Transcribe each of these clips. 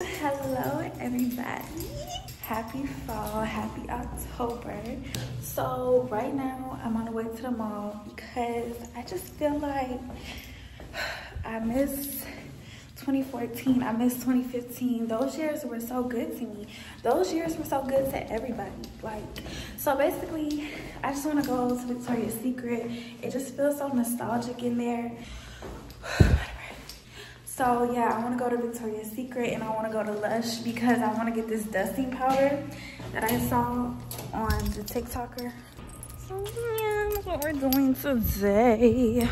Hello everybody. Happy fall, happy October. So right now I'm on the way to the mall because I just feel like I miss 2014, I miss 2015. Those years were so good to me. Those years were so good to everybody. Like, so basically, I just want to go to Victoria's Secret. It just feels so nostalgic in there. So yeah, I want to go to Victoria's Secret and I want to go to Lush because I want to get this dusting powder that I saw on the TikToker. So yeah, that's what we're doing today.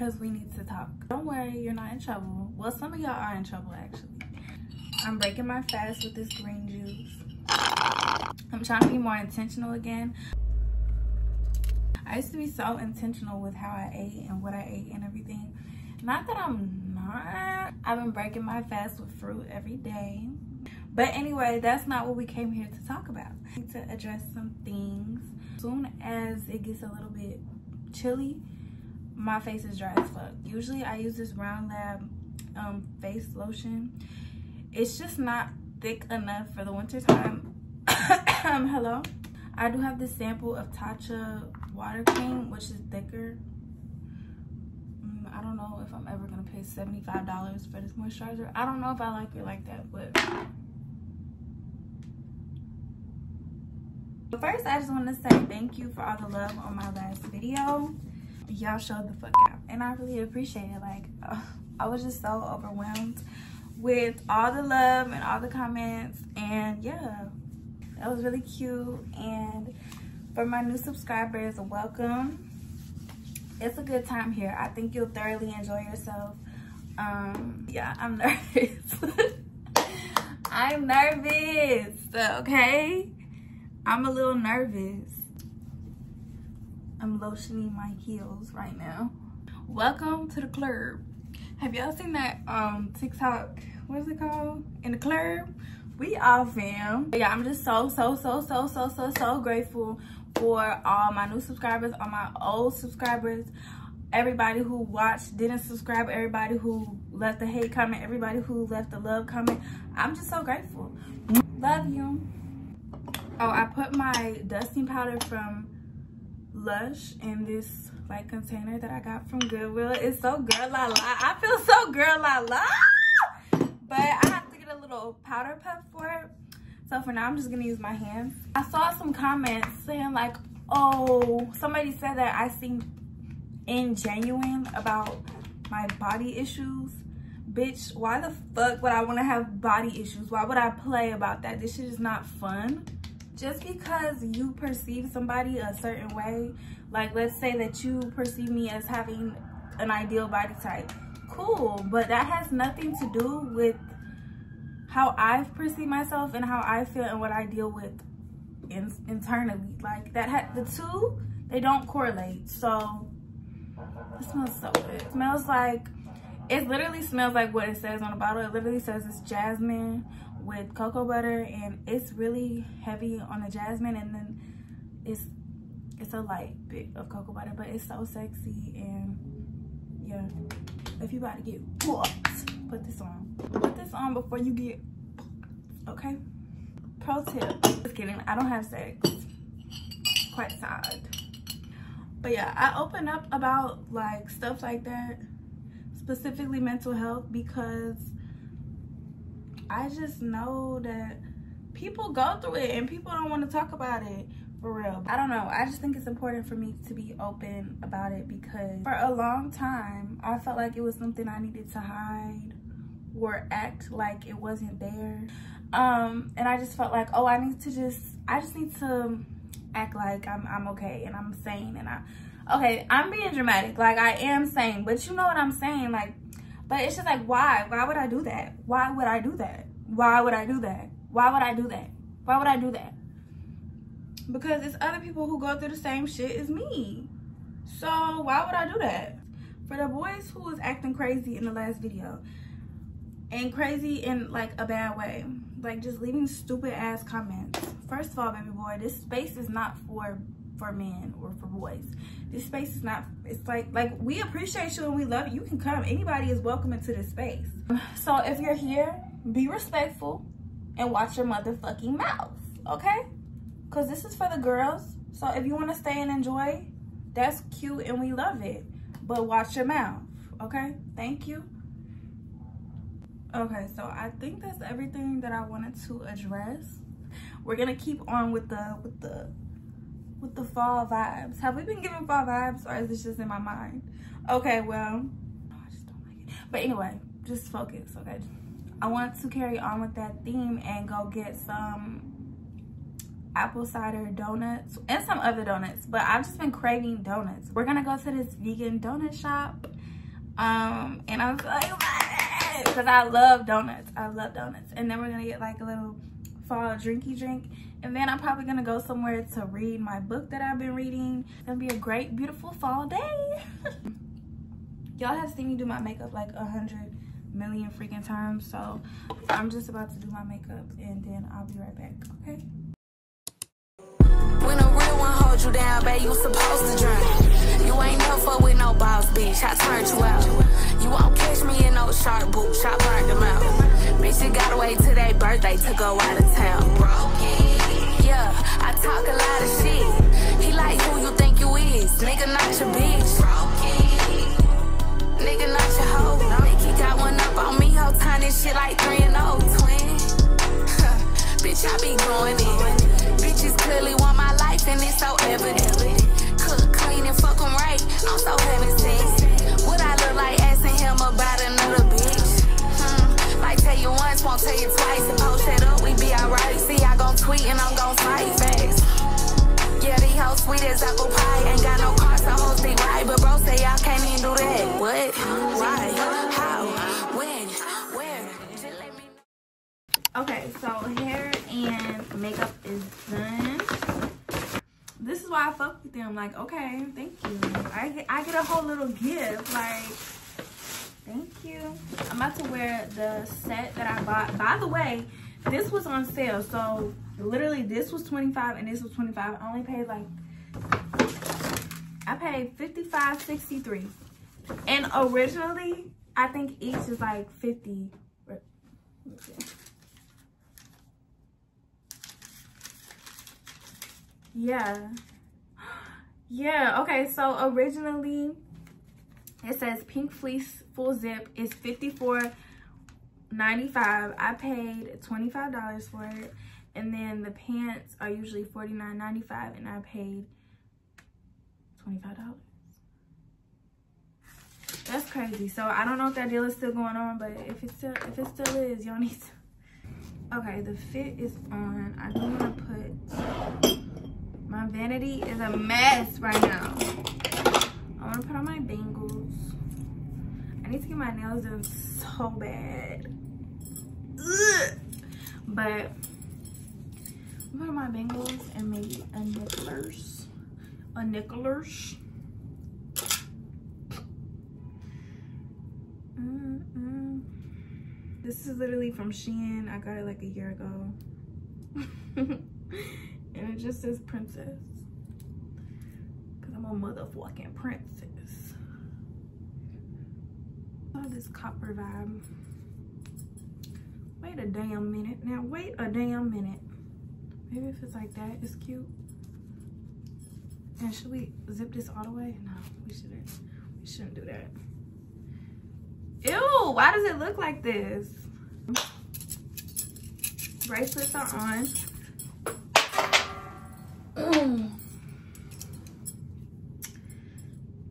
Because we need to talk. Don't worry, you're not in trouble. Well, some of y'all are in trouble, actually. I'm breaking my fast with this green juice. I'm trying to be more intentional again. I used to be so intentional with how I ate and what I ate and everything. Not that I'm not. I've been breaking my fast with fruit every day. But anyway, that's not what we came here to talk about. To address some things. Soon as it gets a little bit chilly, my face is dry as fuck. Usually I use this Round Lab um, face lotion. It's just not thick enough for the winter time. hello. I do have this sample of Tatcha water cream, which is thicker. Mm, I don't know if I'm ever gonna pay $75 for this moisturizer. I don't know if I like it like that, but... but First, I just want to say thank you for all the love on my last video. Y'all showed the fuck out. And I really appreciate it. Like, uh, I was just so overwhelmed with all the love and all the comments. And yeah, that was really cute. And for my new subscribers, welcome. It's a good time here. I think you'll thoroughly enjoy yourself. Um, yeah, I'm nervous. I'm nervous, okay? I'm a little nervous. I'm lotioning my heels right now. Welcome to the club. Have y'all seen that um TikTok, what is it called? In the club? We all fam. Yeah, I'm just so, so, so, so, so, so, so grateful for all my new subscribers, all my old subscribers, everybody who watched, didn't subscribe, everybody who left a hate comment, everybody who left a love comment. I'm just so grateful. Love you. Oh, I put my dusting powder from Lush in this like container that I got from Goodwill. It's so girl la la. I feel so girl la la. But I have to get a little powder puff for it. So for now, I'm just gonna use my hands. I saw some comments saying like, oh, somebody said that I seem ingenuine about my body issues. Bitch, why the fuck would I wanna have body issues? Why would I play about that? This shit is not fun just because you perceive somebody a certain way, like let's say that you perceive me as having an ideal body type, cool, but that has nothing to do with how I perceive myself and how I feel and what I deal with in, internally. Like that, the two, they don't correlate. So it smells so good. It smells like, it literally smells like what it says on the bottle. It literally says it's jasmine with cocoa butter and it's really heavy on the jasmine and then it's it's a light bit of cocoa butter but it's so sexy and yeah. If you about to get put this on. Put this on before you get okay? Pro tip just kidding i don't have sex. Quite sad. But yeah i open up about like stuff like that specifically mental health because I just know that people go through it and people don't want to talk about it for real. I don't know. I just think it's important for me to be open about it because for a long time, I felt like it was something I needed to hide or act like it wasn't there. Um, and I just felt like, oh, I need to just, I just need to act like I'm, I'm okay and I'm sane and I, okay, I'm being dramatic. Like I am sane, but you know what I'm saying? Like, but it's just like, why? Why would I do that? Why would I do that? Why would I do that? Why would I do that? Why would I do that? Because it's other people who go through the same shit as me. So why would I do that? For the boys who was acting crazy in the last video, and crazy in like a bad way, like just leaving stupid ass comments. First of all, baby boy, this space is not for for men or for boys. This space is not, it's like, like we appreciate you and we love you. You can come, anybody is welcome into this space. So if you're here, be respectful and watch your motherfucking mouth, okay? Because this is for the girls. So if you want to stay and enjoy, that's cute and we love it. But watch your mouth, okay? Thank you. Okay, so I think that's everything that I wanted to address. We're gonna keep on with the with the with the fall vibes. Have we been giving fall vibes or is this just in my mind? Okay, well, I just don't like it. But anyway, just focus, okay? I want to carry on with that theme and go get some apple cider donuts and some other donuts, but I've just been craving donuts. We're gonna go to this vegan donut shop. Um, and I'm so excited because I love donuts. I love donuts. And then we're gonna get like a little fall drinky drink. And then I'm probably gonna go somewhere to read my book that I've been reading. It's gonna be a great, beautiful fall day. Y'all have seen me do my makeup like a hundred million freaking times. So I'm just about to do my makeup and then I'll be right back, okay? When a real one holds you down, babe, you supposed to drown. You ain't never fuck with no boss, bitch. I turned you out. You won't catch me in no boots. I burned them out. Bitch, you gotta wait till their birthday to go out of town. Yeah, I talk a lot of shit. He like who you think you is. Nigga, not your bitch. Nigga, not your hoe. Think he got one up on me, whole time this shit like 3 and 0, twin. Bitch, I be going in. Bitches clearly want my life, and it's so evident. Like, thank you. I'm about to wear the set that I bought. By the way, this was on sale. So literally this was 25 and this was 25. I only paid like, I paid 55.63. And originally, I think each is like 50. Let me see. Yeah. Yeah, okay, so originally it says pink fleece full zip is $54.95. I paid $25 for it. And then the pants are usually $49.95 and I paid $25. That's crazy. So I don't know if that deal is still going on, but if it still if it still is, y'all need to Okay, the fit is on. I do want to put my vanity is a mess right now. I want to put on my bangles. I need to get my nails done so bad. Ugh. But I'm put on my bangles and maybe a nickelers. A nickelers. -mm. This is literally from Shein. I got it like a year ago. and it just says princess i'm a motherfucking princess. Oh this copper vibe. Wait a damn minute. Now wait a damn minute. Maybe if it's like that it's cute. And should we zip this all the way? No we shouldn't. We shouldn't do that. Ew why does it look like this? Bracelets are on. Mm.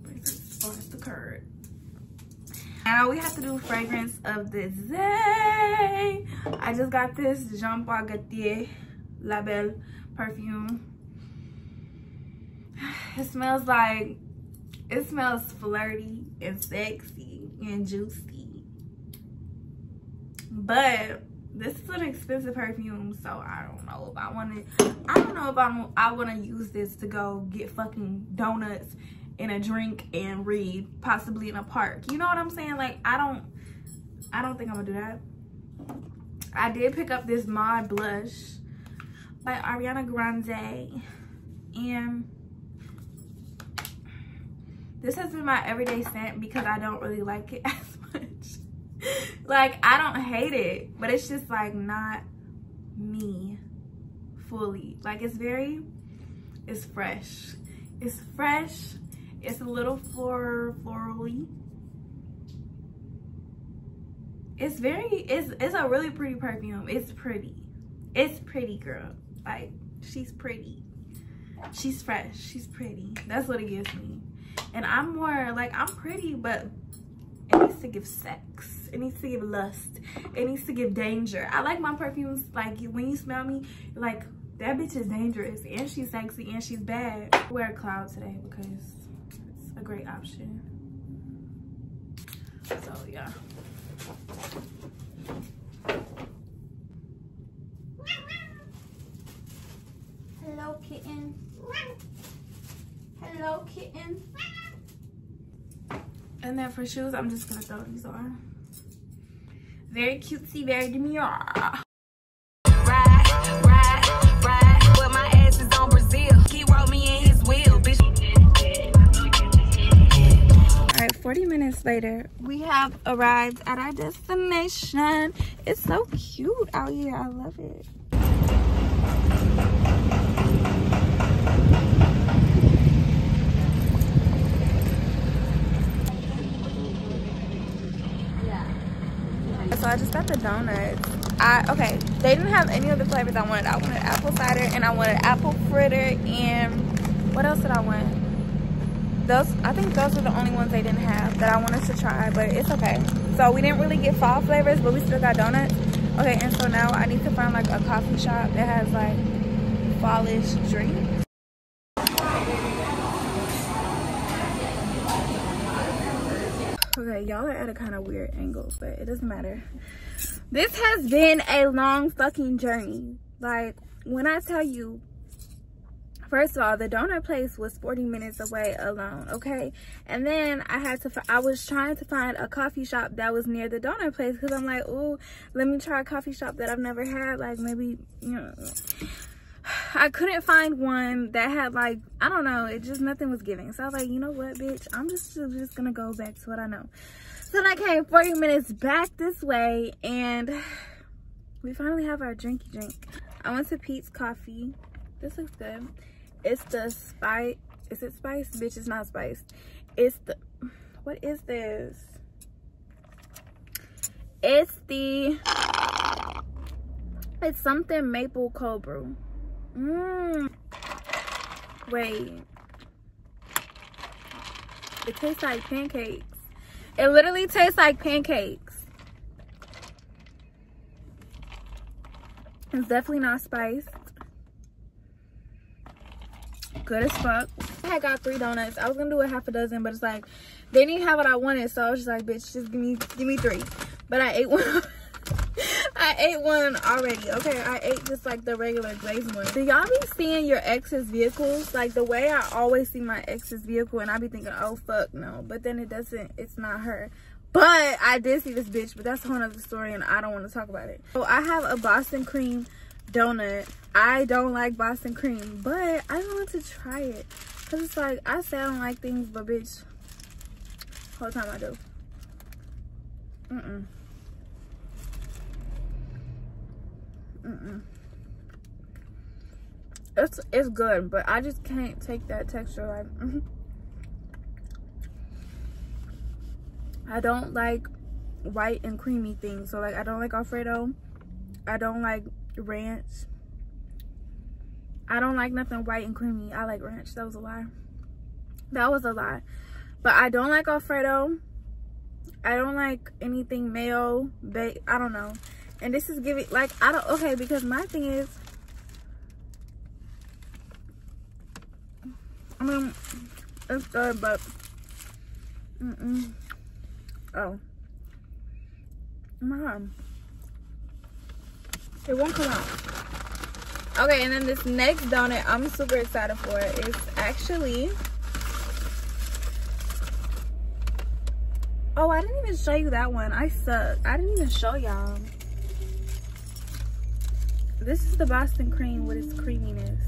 Bracelets on the card. Now we have to do fragrance of the day. I just got this Jean Paul Gaultier La Belle perfume. It smells like, it smells flirty and sexy and juicy. But this is an expensive perfume, so I don't know if I want to, I don't know if I'm, I want to use this to go get fucking donuts and a drink and read, possibly in a park. You know what I'm saying? Like, I don't, I don't think I'm gonna do that. I did pick up this Mod Blush by Ariana Grande. And this has been my everyday scent because I don't really like it as much. like, I don't hate it, but it's just like not me fully. Like, it's very, it's fresh. It's fresh. It's a little floral, florally. It's very, it's, it's a really pretty perfume. It's pretty. It's pretty, girl. Like, she's pretty. She's fresh. She's pretty. That's what it gives me. And I'm more like, I'm pretty, but it needs to give sex. It needs to give lust. It needs to give danger. I like my perfumes, like, when you smell me, like, that bitch is dangerous. And she's sexy and she's bad. I wear a cloud today because a great option. So, yeah. Hello, kitten. Hello, kitten. And then for shoes, I'm just gonna throw these on. Very cutesy, very demure. Minutes later, we have arrived at our destination. It's so cute out here. I love it. So I just got the donuts. I okay, they didn't have any of the flavors I wanted. I wanted apple cider and I wanted apple fritter and what else did I want? Those i think those are the only ones they didn't have that i wanted to try but it's okay. So we didn't really get fall flavors but we still got donuts. Okay and so now i need to find like a coffee shop that has like fallish drinks. Okay y'all are at a kind of weird angle but it doesn't matter. This has been a long fucking journey. Like when i tell you first of all the donut place was 40 minutes away alone okay? And then i had to i was trying to find a coffee shop that was near the donut place because i'm like oh let me try a coffee shop that i've never had like maybe you know. I couldn't find one that had like i don't know it just nothing was giving. So i was like you know what bitch? I'm just just gonna go back to what i know. So then i came 40 minutes back this way and we finally have our drinky drink. I went to Peet's coffee. This looks good it's the spice is it spice? Bitch it's not spice. It's the what is this? It's the it's something maple cold brew mm. wait. It tastes like pancakes. It literally tastes like pancakes. It's definitely not spiced good as fuck. I had got three donuts. I was gonna do a half a dozen, but it's like they didn't have what I wanted, so I was just like, bitch, just give me give me three. But I ate one. I ate one already. Okay, I ate just like the regular glazed one. Do y'all be seeing your ex's vehicles? Like the way I always see my ex's vehicle and I be thinking, oh fuck no. But then it doesn't, it's not her. But I did see this bitch, but that's a whole other story and I don't want to talk about it. So I have a Boston cream donut. I don't like Boston cream, but I want to try it. Cause it's like, I say I don't like things, but bitch, whole time I do. Mm-mm. Mm-mm. It's, it's good, but I just can't take that texture like, mm -hmm. I don't like white and creamy things. So like, I don't like Alfredo. I don't like ranch. I don't like nothing white and creamy. I like ranch. That was a lie. That was a lie. But I don't like Alfredo. I don't like anything mayo. I don't know. And this is giving, like, I don't, okay, because my thing is, I mean, it's good, but, mm-mm. Oh. God. It won't come out. Okay, and then this next donut, I'm super excited for it. It's actually... Oh, I didn't even show you that one. I suck. I didn't even show y'all. This is the Boston cream with its creaminess.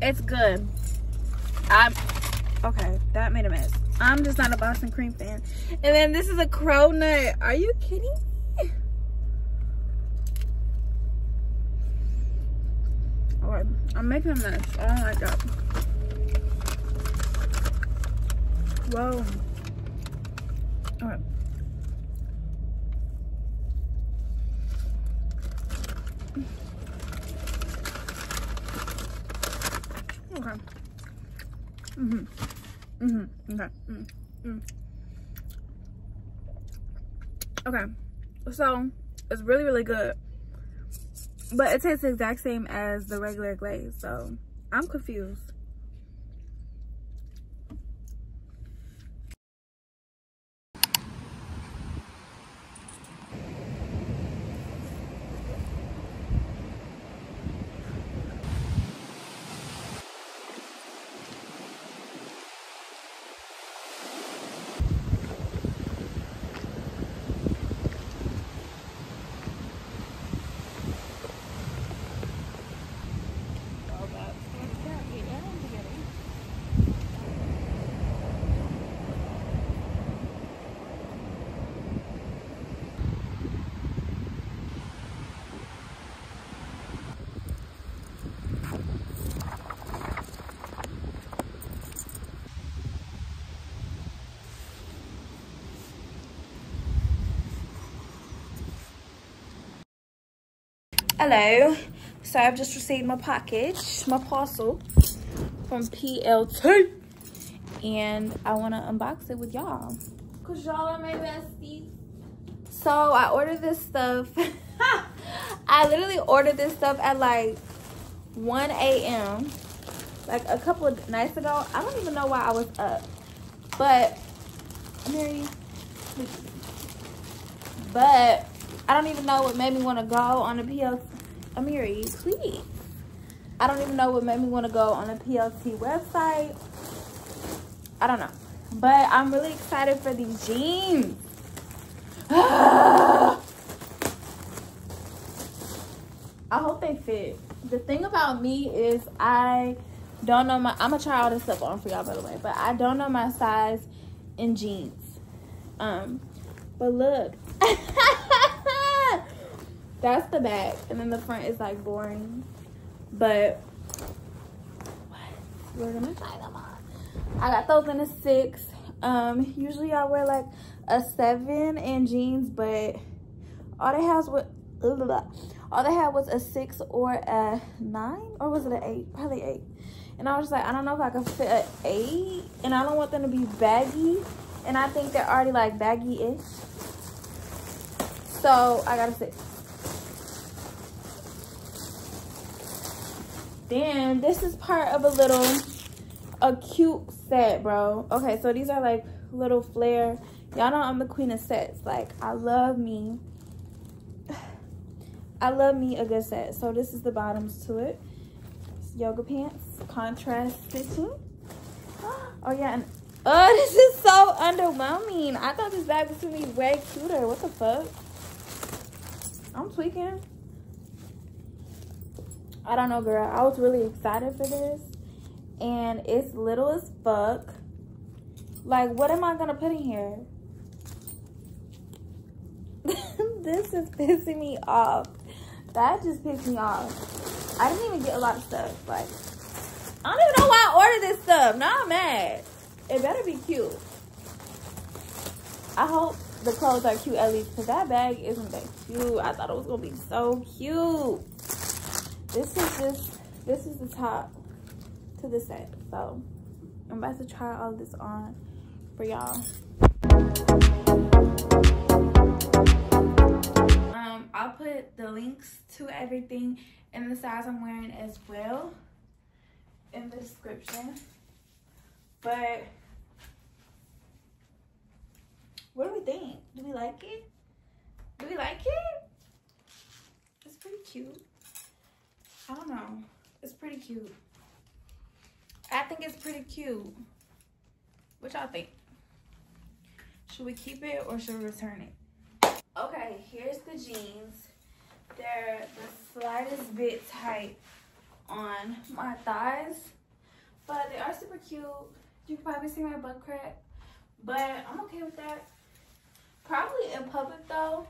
It's good. I'm okay. That made a mess. I'm just not a Boston cream fan. And then this is a cronut. Are you kidding me? Alright, I'm making a mess. Don't like that. Whoa. Alright. Okay. Mm-hmm. Mm-hmm. Okay. Mm -hmm. Okay. So, it's really, really good. But it tastes the exact same as the regular glaze. So, I'm confused. Hello. So I've just received my package, my parcel from PLT. And I want to unbox it with y'all. Because y'all are my besties. So I ordered this stuff. I literally ordered this stuff at like 1 a.m. Like a couple of nights ago. I don't even know why I was up. But, Mary, but I don't even know what made me want to go on the PLT Amiri, please. I don't even know what made me want to go on the PLT website. I don't know. But I'm really excited for these jeans. I hope they fit. The thing about me is I don't know my, I'm gonna try all this stuff on for y'all by the way, but I don't know my size in jeans. Um, but look. That's the back. And then the front is like boring. But we're gonna try them on. I got those in a six. Um, usually I wear like a seven in jeans, but all they had was all they had was a six or a nine, or was it an eight? Probably eight. And I was like, I don't know if I can fit an eight, and I don't want them to be baggy, and I think they're already like baggy-ish. So I got a six. Then this is part of a little, a cute set, bro. Okay, so these are like little flare. Y'all know I'm the queen of sets. Like, I love me. I love me a good set. So this is the bottoms to it. It's yoga pants, contrast stitching. Oh yeah, and oh, this is so underwhelming. I thought this bag was gonna be way cuter. What the fuck? I'm tweaking. I don't know, girl. I was really excited for this. And it's little as fuck. Like, what am I going to put in here? this is pissing me off. That just pissed me off. I didn't even get a lot of stuff. Like, I don't even know why I ordered this stuff. Now I'm mad. It better be cute. I hope the clothes are cute at least because that bag isn't that cute. I thought it was gonna be so cute. This is just this is the top to the set. So I'm about to try all this on for y'all. Um, I'll put the links to everything and the size I'm wearing as well in the description. But what do we think? Do we like it? Do we like it? It's pretty cute. I don't know. It's pretty cute. I think it's pretty cute. What y'all think? Should we keep it or should we return it? Okay, here's the jeans. They're the slightest bit tight on my thighs, but they are super cute. You can probably see my butt crack, but I'm okay with that. Probably in public though.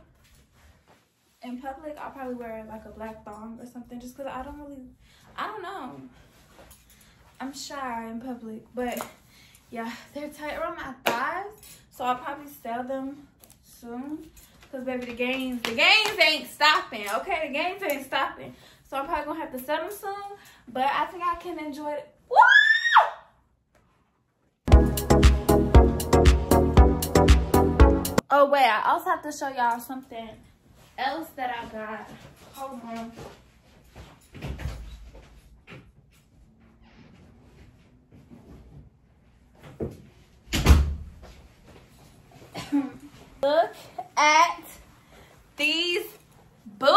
In public, I'll probably wear like a black thong or something just because I don't really, I don't know. I'm shy in public, but yeah, they're tight around my thighs. So I'll probably sell them soon. Cause baby, the games, the games ain't stopping, okay? The games ain't stopping. So I'm probably gonna have to sell them soon, but I think I can enjoy it. Woo! Oh wait, I also have to show y'all something else that I got. Hold on. Look at these boots.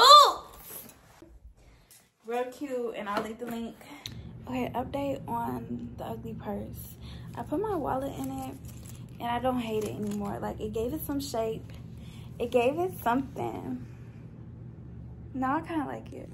Real cute, and I'll leave the link. Okay, update on the ugly purse. I put my wallet in it, and I don't hate it anymore. Like, it gave it some shape. It gave it something. Now I kind of like it.